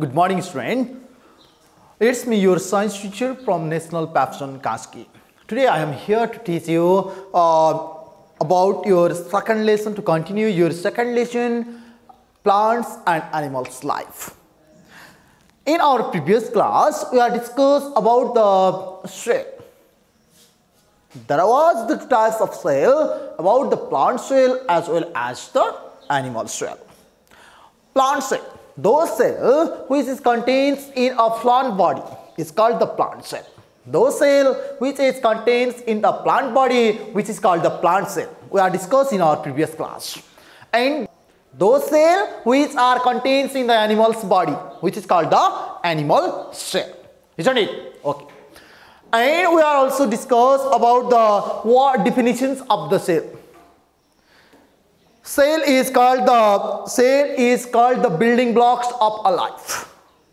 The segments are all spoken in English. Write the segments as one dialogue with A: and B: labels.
A: Good morning, student. It's me, your science teacher from National PABSON Kaski. Today, I am here to teach you uh, about your second lesson to continue your second lesson, plants and animals life. In our previous class, we have discussed about the cell. There was the types of cell about the plant cell as well as the animal cell. Plant cell, those cell which is contains in a plant body is called the plant cell. Those cell which is contains in the plant body which is called the plant cell. We are discussed in our previous class. And those cell which are contains in the animal's body which is called the animal cell. Isn't it? Okay. And we are also discussed about the what definitions of the cell. Cell is called the cell is called the building blocks of a life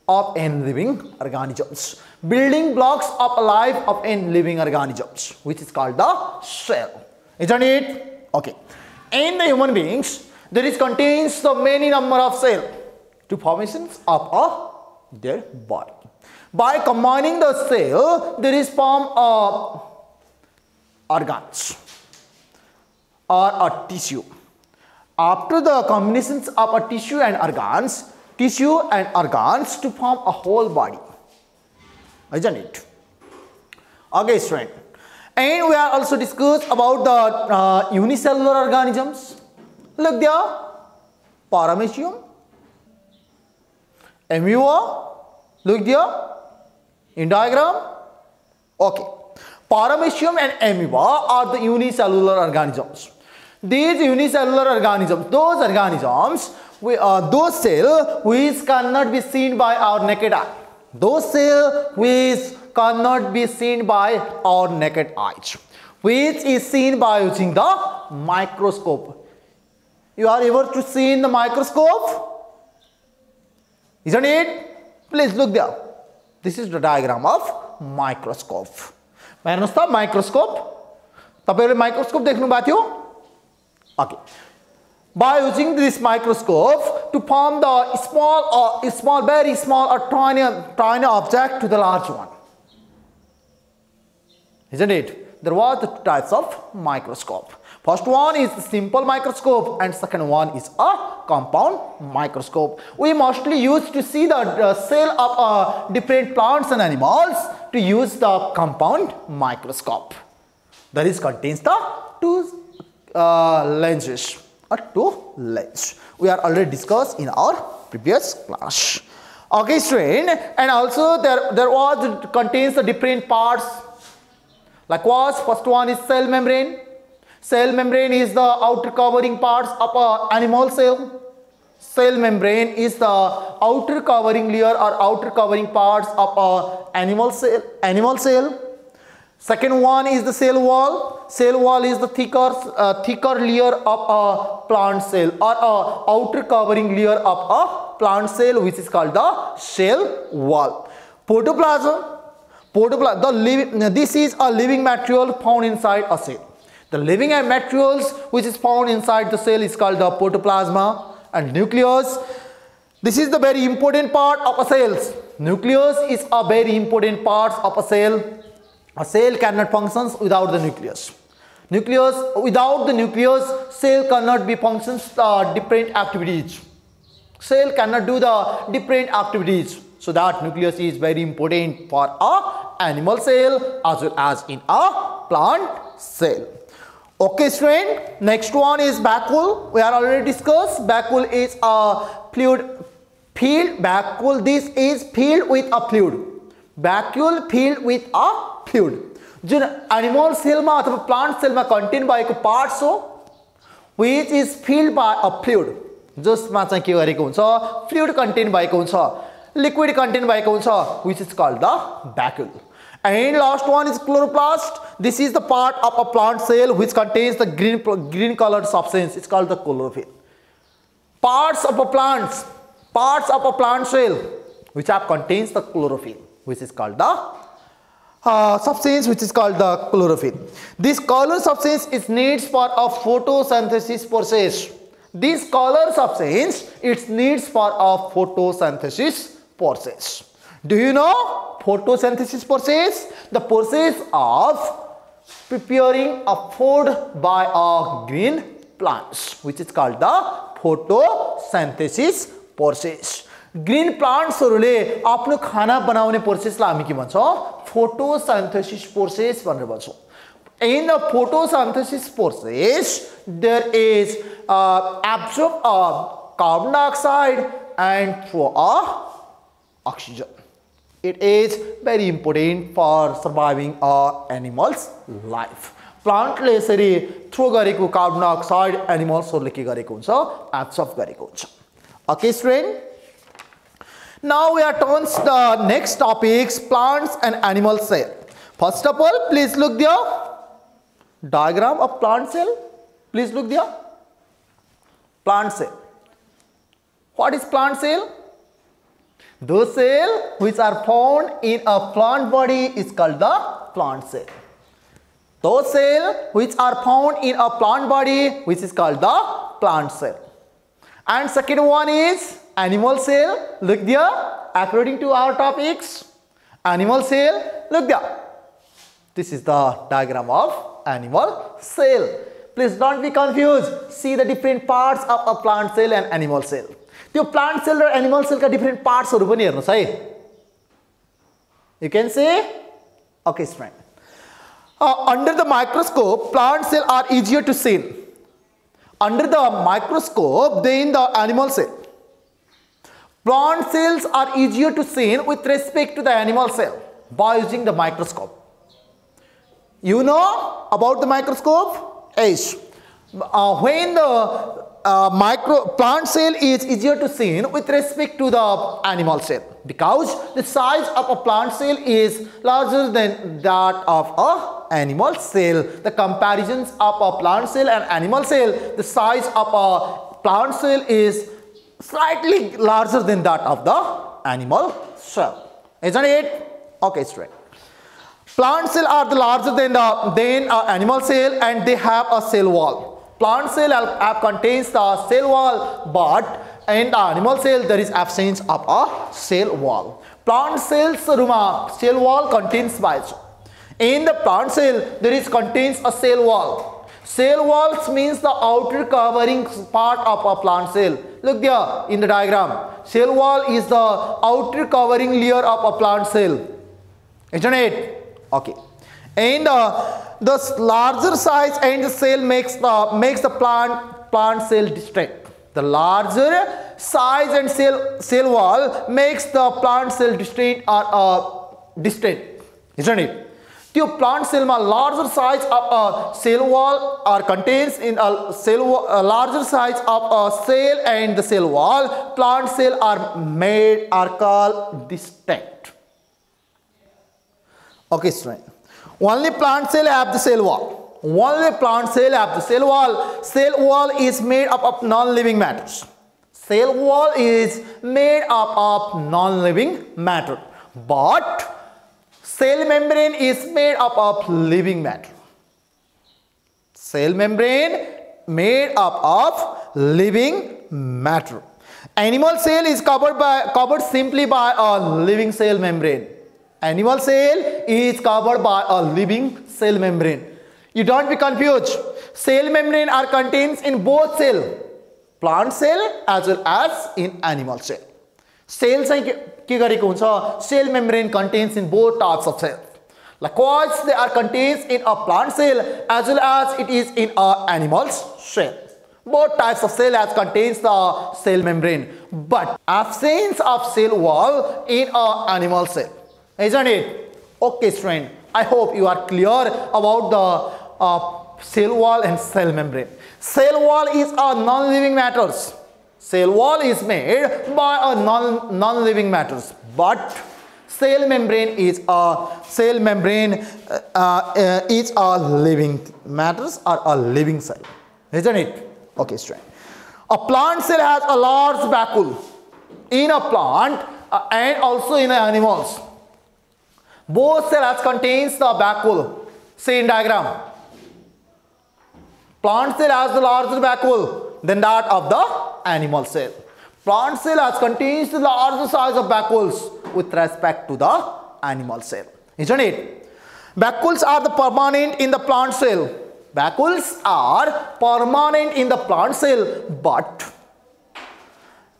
A: of n living organisms. Building blocks of a life of n living organisms, which is called the cell. Isn't it? Okay. In the human beings, there is contains the many number of cell to formations of a their body. By combining the cell, there is form of organs or a tissue. After the combinations of a tissue and organs, tissue and organs to form a whole body. Isn't it? Okay, student. And we are also discussed about the uh, unicellular organisms. Look there, paramecium, amoeba, look there, in diagram. Okay. Paramecium and amoeba are the unicellular organisms. These unicellular organisms, those organisms, we, uh, those cells which cannot be seen by our naked eye. Those cells which cannot be seen by our naked eyes. Which is seen by using the microscope. You are able to see in the microscope? Isn't it? Please look there. This is the diagram of microscope. हेर्नुहोस् त microscope तपाईँहरूले microscope देख्नु भएको Okay. By using this microscope to form the small or small, very small or tiny, tiny object to the large one. Isn't it? There the two types of microscope. First one is simple microscope and second one is a compound microscope. We mostly use to see the uh, cell of uh, different plants and animals to use the compound microscope. That is contains the two uh, lenses or two lens. We are already discussed in our previous class. Okay, student, and also there there was contains the different parts. Like was first one is cell membrane. Cell membrane is the outer covering parts of a animal cell. Cell membrane is the outer covering layer or outer covering parts of a animal cell. Animal cell Second one is the cell wall. Cell wall is the thicker, uh, thicker layer of a plant cell or a outer covering layer of a plant cell which is called the cell wall. Protoplasm. Protoplasm. The living, this is a living material found inside a cell. The living materials which is found inside the cell is called the protoplasma and nucleus. This is the very important part of a cell. Nucleus is a very important part of a cell a cell cannot functions without the nucleus. Nucleus, without the nucleus, cell cannot be functions uh, different activities. Cell cannot do the different activities. So that nucleus is very important for a animal cell as well as in a plant cell. Okay student, next one is vacuole. We are already discussed. Vacuole is a fluid filled vacuole. This is filled with a fluid. Vacuole filled with a fluid Jun animal सेलमा अथवा plant सेलमा content भएको parts हो which is field by a fluid जसमा चाहिँ के गरेको हुन्छ फ्लुइड कन्टेन भएको हुन्छ लिक्विड कन्टेन भएको हुन्छ which is called the भ्याक्युल And last one is chloroplast. This is the part of a plant cell which contains the green, green colored substance. It's called the chlorophyll. Parts of a plant, parts of a plant cell which have contains the chlorophyll which is called the uh, substance which is called the chlorophyll. This color substance is needs for a photosynthesis process. This color substance it needs for a photosynthesis process. Do you know photosynthesis process? The process of preparing a food by a green plants which is called the photosynthesis process. Green प्लान्ट्सहरूले आफ्नो खाना बनाउने प्रोसेसलाई हामी के भन्छौँ फोटोसाइन्थेसिस process भनेर भन्छौँ in the photosynthesis process there is uh, absorb of carbon dioxide and throw a oxygen it is very important for surviving a animal's life प्लान्टले यसरी throw गरेको कार्बन डाइअक्साइड एनिमल्सहरूले के गरेको हुन्छ एब्सर्भ गरेको हुन्छ okay student now we are turns the next topics plants and animal cell. First of all please look there. Diagram of plant cell. Please look there. Plant cell. What is plant cell? Those cell which are found in a plant body is called the plant cell. Those cell which are found in a plant body which is called the plant cell and second one is animal cell look there according to our topics animal cell look there this is the diagram of animal cell. Please don't be confused. See the different parts of a plant cell and animal cell. त्यो plant cell र animal सेलका different पार्ट्सहरू पनि हेर्नुहोस् है यु क्यान से okay student under the microscope plant cell are easier to see under the microscope than the animal cell plant cells are easier to see with respect to the animal cell by using the microscope you know about the microscope? Yes. Uh, when the uh, micro plant cell is easier to see with respect to the animal cell because the size of a plant cell is larger than that of a animal cell. The comparisons of a plant cell and animal cell, the size of a plant cell is slightly larger than that of the animal cell. Isn't it? Okay, straight. Plant cell are the larger than the than uh, animal cell and they have a cell wall. Plant cell uh, contains the cell wall but in the animal cell there is absence of a cell wall. Plant cells ruma cell wall contains bias. In the plant cell there is contains a cell wall. Cell walls means the outer covering part of a plant cell. Look there in the diagram. Cell wall is the outer covering layer of a plant cell. Isn't it? okay and uh, the larger size and the cell makes the makes the plant plant cell distinct the larger size and cell cell wall makes the plant cell distinct or uh, distant isn't it त्यो plant सेलमा larger size of a cell wall are contents in a cell larger size of a cell and the cell wall plant cell are made are call distinct Okay, student. only plant cell have the cell wall. Only plant cell have the cell wall. Cell wall is made up of non-living matters. Cell wall is made up of non-living matter. But cell membrane is made up of living matter. Cell membrane made up of living matter. Animal cell is covered by covered simply by a living cell membrane. Animal cell is covered by a living cell membrane. You don't be confused. Cell membrane are contained in both cell, plant cell as well as in animal cell. Cell के गरेको हुन्छ cell membrane contains in both types of cell. Likewise, they are contained in a plant cell as well as it is in a animal's cell. Both types of cell as contains the cell membrane, but absence of cell wall in a animal cell isn't it? Okay, student. I hope you are clear about the uh, cell wall and cell membrane. Cell wall is a non-living matters. Cell wall is made by a non non-living matters, but cell membrane is a cell membrane uh, uh, is a living matters or a living cell, isn't it? Okay, student. A plant cell has a large vacuole in a plant uh, and also in animals. Both cells contains the vacuole. See in diagram. Plant cell has the larger vacuole than that of the animal cell. Plant cell has contains the larger size of vacuoles with respect to the animal cell. Isn't it? Vacuoles are the permanent in the plant cell. Vacuoles are permanent in the plant cell but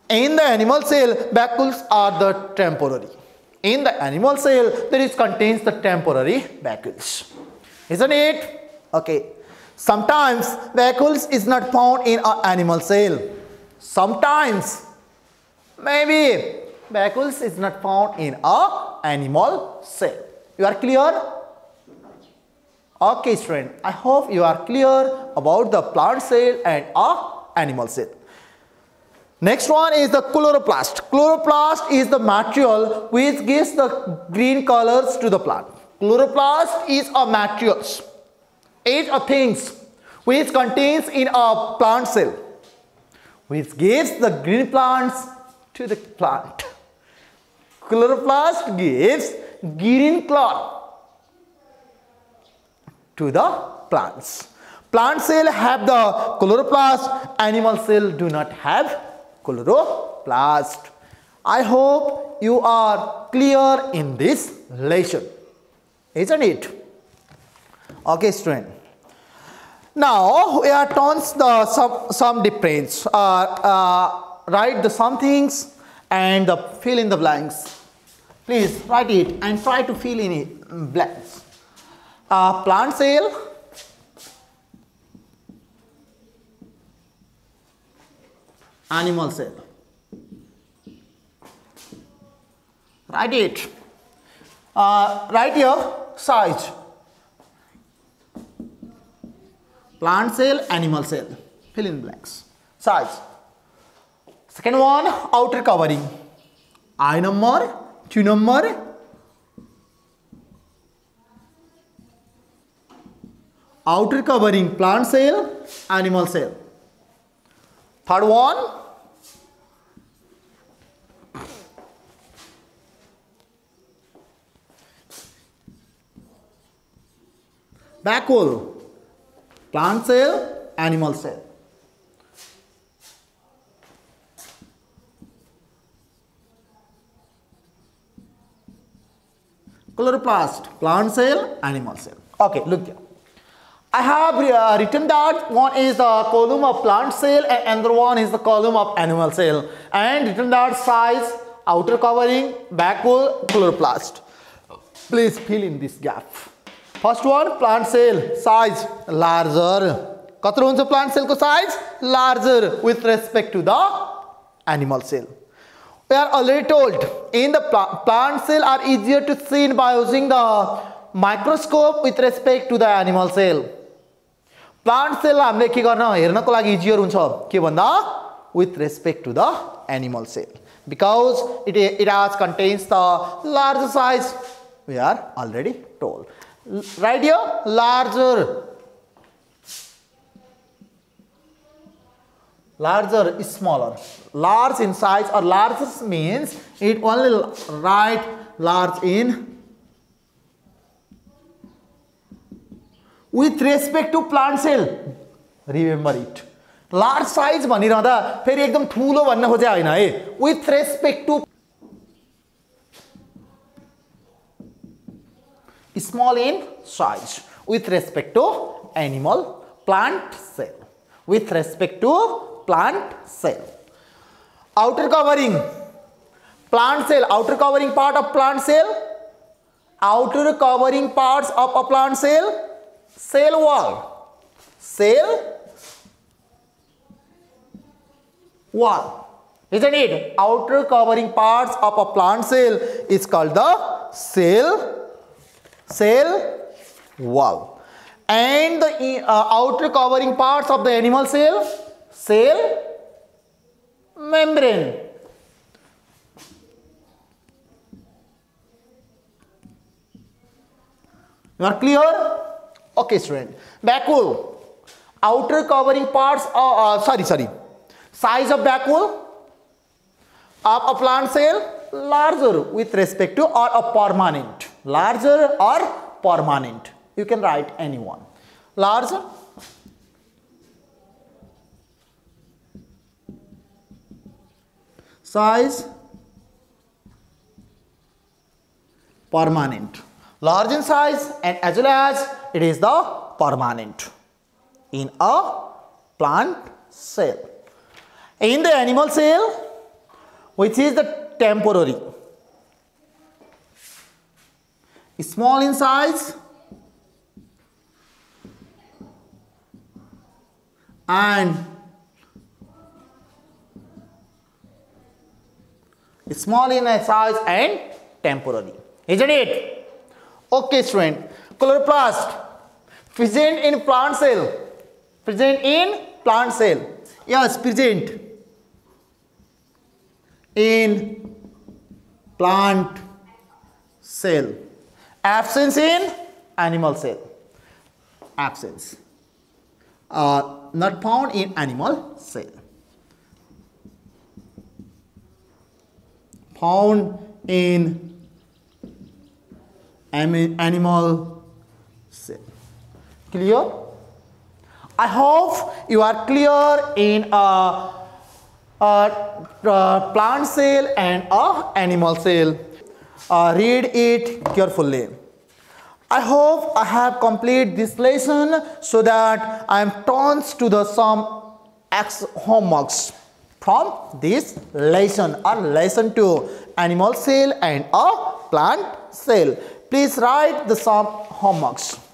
A: in the animal cell vacuoles are the temporary. In the animal cell there is contains the temporary vacuoles. Isn't it? Okay. Sometimes vacuoles is not found in an animal cell. Sometimes maybe vacuoles is not found in a animal cell. You are clear? Okay friend. I hope you are clear about the plant cell and a animal cell. Next one is the chloroplast. Chloroplast is the material which gives the green colors to the plant. Chloroplast is a material, It are things which contains in a plant cell which gives the green plants to the plant. Chloroplast gives green color to the plants. Plant cell have the chloroplast, animal cell do not have chloroplast. I hope you are clear in this lesson. Isn't it? Okay, student. Now we are tons the some some difference. Uh, uh, write the some things and the fill in the blanks. Please write it and try to fill in it blanks. Uh, plant cell animal cell. Write it. Uh, write your size. Plant cell, animal cell. Fill in blanks. Size. Second one, outer covering. I number, two number. Outer covering, plant cell, animal cell. Third one, vacuole, plant cell, animal cell. Chloroplast, plant cell, animal cell. Okay, look here. I have uh, written that one is the column of plant cell and another one is the column of animal cell and written that size, outer covering, vacuole, chloroplast. Please fill in this gap. First one plant cell size larger. कत्रो हुन्छ plant cell को size larger with respect to the animal cell. We are already told in the plant cell are easier to see by using the microscope with respect to the animal cell. Plant cell हमें के करना हेर्नको को easier हो भाग with respect to the animal cell because it it as contains the large size we are already told right yo larger larger smaller. Large in size और larger means it only right large in with respect to plant cell remember it large size भनिरहँदा फेरि एकदम ठुलो भन्न खोजे होइन है with respect to small in size with respect to animal plant cell with respect to plant cell outer covering plant cell outer covering part of plant cell outer covering parts of a plant cell cell wall. Cell wall. Isn't it? Outer covering parts of a plant cell is called the cell cell wall. And the uh, outer covering parts of the animal cell cell membrane. You are clear Okay, student. Vacuole. Outer covering parts, uh, uh, sorry, sorry. Size of vacuole of a plant cell larger with respect to or a permanent. Larger or permanent. You can write any one. Larger size permanent large in size and as well as it is the permanent in a plant cell. In the animal cell which is the temporary. Small in size. And small in size and temporary. Isn't it? Okay student chloroplast present in plant cell. Present in plant cell. Yes present. In plant cell. Absence in animal cell. Absence. Uh, not found in animal cell. Found in animal cell clear? I hope you are clear in a, a, a plant cell and a animal cell. Uh, read it carefully. I hope I have completed this lesson so that I am turns to the some X homeworks from this lesson. Or lesson 2 animal cell and a plant cell. Please write the some homeworks.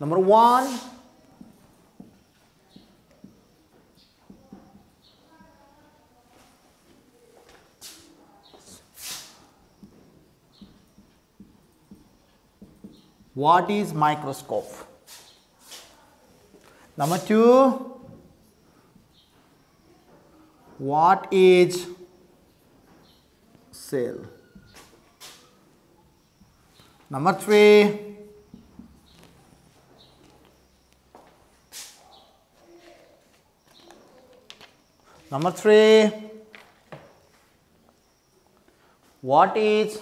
A: Number one, what is microscope? Number two, what is cell? Number three, Number three, what is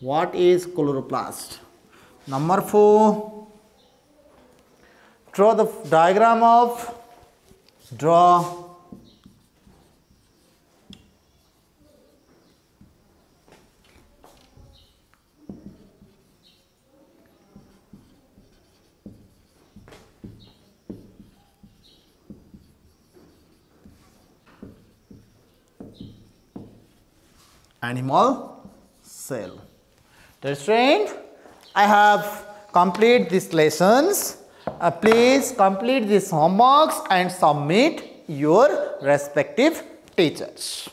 A: what is chloroplast? Number four, draw the diagram of draw animal cell. The student, I have complete these lessons. Uh, please complete these homeworks and submit your respective teachers.